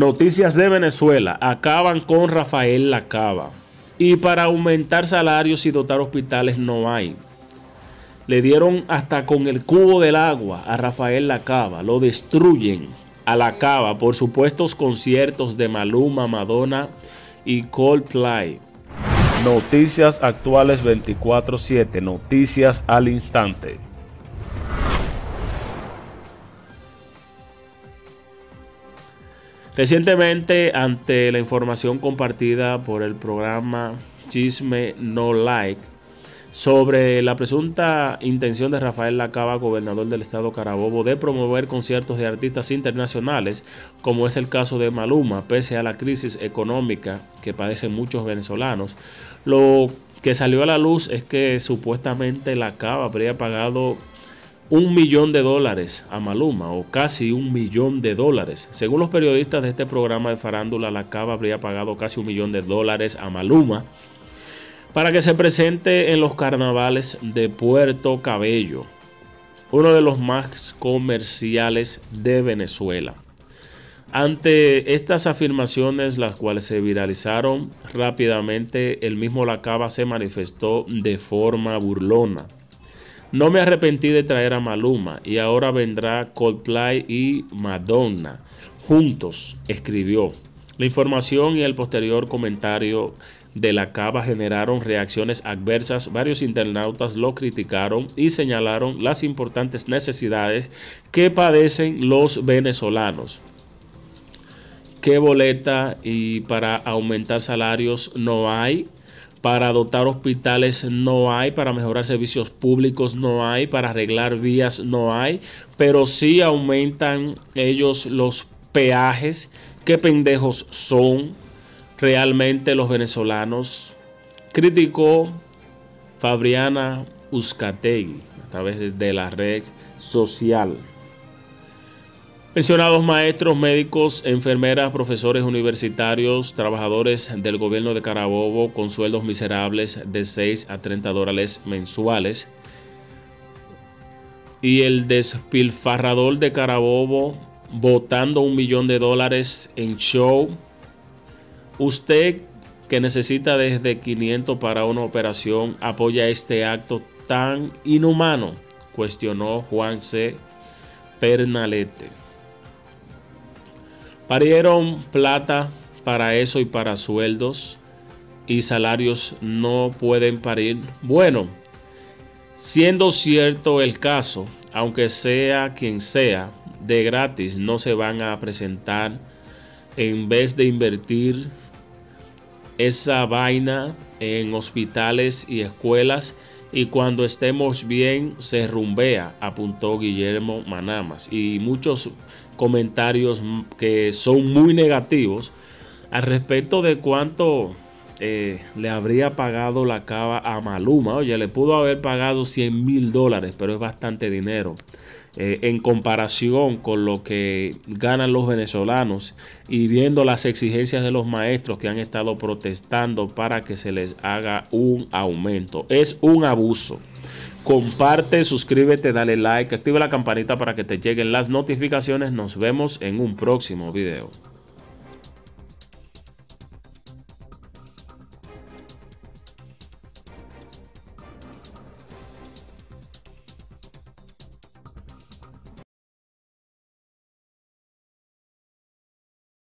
Noticias de Venezuela. Acaban con Rafael Lacaba. Y para aumentar salarios y dotar hospitales no hay. Le dieron hasta con el cubo del agua a Rafael Lacaba. Lo destruyen a Lacaba por supuestos conciertos de Maluma, Madonna y Coldplay. Noticias actuales 24/7. Noticias al instante. Recientemente, ante la información compartida por el programa Chisme No Like sobre la presunta intención de Rafael Lacaba, gobernador del estado Carabobo, de promover conciertos de artistas internacionales, como es el caso de Maluma, pese a la crisis económica que padecen muchos venezolanos, lo que salió a la luz es que supuestamente Lacaba habría pagado un millón de dólares a Maluma o casi un millón de dólares. Según los periodistas de este programa de farándula, la Cava habría pagado casi un millón de dólares a Maluma para que se presente en los carnavales de Puerto Cabello, uno de los más comerciales de Venezuela. Ante estas afirmaciones, las cuales se viralizaron rápidamente, el mismo Lacaba se manifestó de forma burlona no me arrepentí de traer a Maluma y ahora vendrá Coldplay y Madonna. Juntos, escribió. La información y el posterior comentario de la cava generaron reacciones adversas. Varios internautas lo criticaron y señalaron las importantes necesidades que padecen los venezolanos. ¿Qué boleta y para aumentar salarios no hay? Para dotar hospitales no hay, para mejorar servicios públicos no hay, para arreglar vías no hay, pero sí aumentan ellos los peajes. ¿Qué pendejos son realmente los venezolanos? Criticó Fabriana Uzcategui a través de la red social. Pensionados maestros, médicos, enfermeras, profesores universitarios, trabajadores del gobierno de Carabobo con sueldos miserables de 6 a 30 dólares mensuales. Y el despilfarrador de Carabobo votando un millón de dólares en show. Usted que necesita desde 500 para una operación apoya este acto tan inhumano, cuestionó Juan C. Pernalete. Parieron plata para eso y para sueldos y salarios no pueden parir. Bueno, siendo cierto el caso, aunque sea quien sea, de gratis no se van a presentar en vez de invertir esa vaina en hospitales y escuelas y cuando estemos bien se rumbea, apuntó Guillermo Manamas. Y muchos comentarios que son muy negativos al respecto de cuánto eh, le habría pagado la cava a Maluma. Oye, le pudo haber pagado 100 mil dólares, pero es bastante dinero. Eh, en comparación con lo que ganan los venezolanos y viendo las exigencias de los maestros que han estado protestando para que se les haga un aumento. Es un abuso. Comparte, suscríbete, dale like, activa la campanita para que te lleguen las notificaciones. Nos vemos en un próximo video.